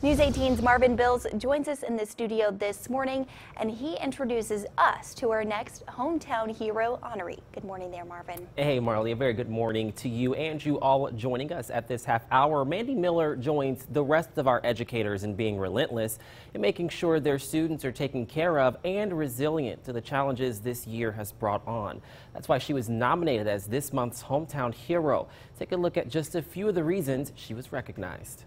News 18's Marvin Bills joins us in the studio this morning, and he introduces us to our next hometown hero honoree. Good morning there, Marvin. Hey, Marley, a very good morning to you and you all joining us at this half hour. Mandy Miller joins the rest of our educators in being relentless in making sure their students are taken care of and resilient to the challenges this year has brought on. That's why she was nominated as this month's hometown hero. Take a look at just a few of the reasons she was recognized.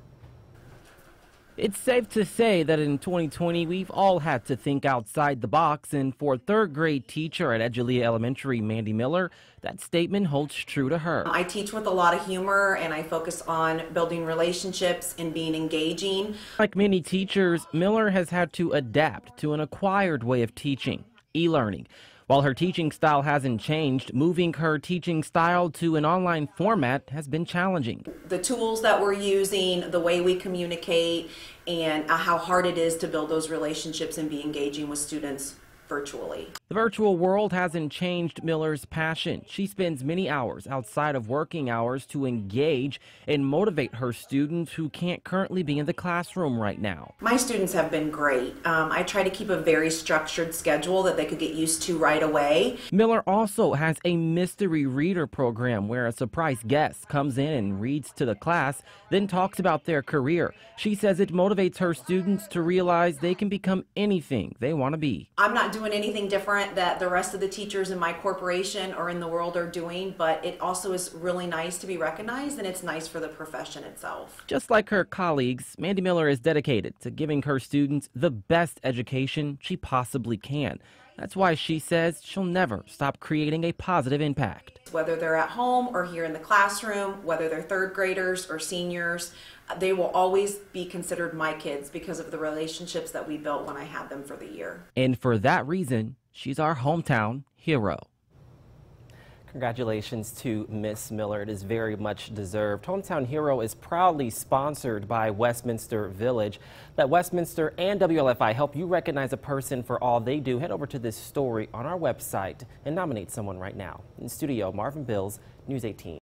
It's safe to say that in 2020, we've all had to think outside the box, and for third grade teacher at Edgelea Elementary, Mandy Miller, that statement holds true to her. I teach with a lot of humor and I focus on building relationships and being engaging. Like many teachers, Miller has had to adapt to an acquired way of teaching, e learning. While her teaching style hasn't changed, moving her teaching style to an online format has been challenging. The tools that we're using, the way we communicate, and uh, how hard it is to build those relationships and be engaging with students virtually. The virtual world hasn't changed Miller's passion. She spends many hours outside of working hours to engage and motivate her students who can't currently be in the classroom right now. My students have been great. Um, I try to keep a very structured schedule that they could get used to right away. Miller also has a mystery reader program where a surprise guest comes in and reads to the class, then talks about their career. She says it motivates her students to realize they can become anything they want to be. I'm not doing anything anything different that the rest of the teachers in my corporation or in the world are doing, but it also is really nice to be recognized and it's nice for the profession itself. Just like her colleagues, Mandy Miller is dedicated to giving her students the best education she possibly can. That's why she says she'll never stop creating a positive impact. Whether they're at home or here in the classroom, whether they're third graders or seniors, they will always be considered my kids because of the relationships that we built when I had them for the year. And for that reason, she's our hometown hero. Congratulations to Miss Miller. It is very much deserved. Hometown Hero is proudly sponsored by Westminster Village. Let Westminster and WLFI help you recognize a person for all they do. Head over to this story on our website and nominate someone right now. In studio, Marvin Bills, News 18.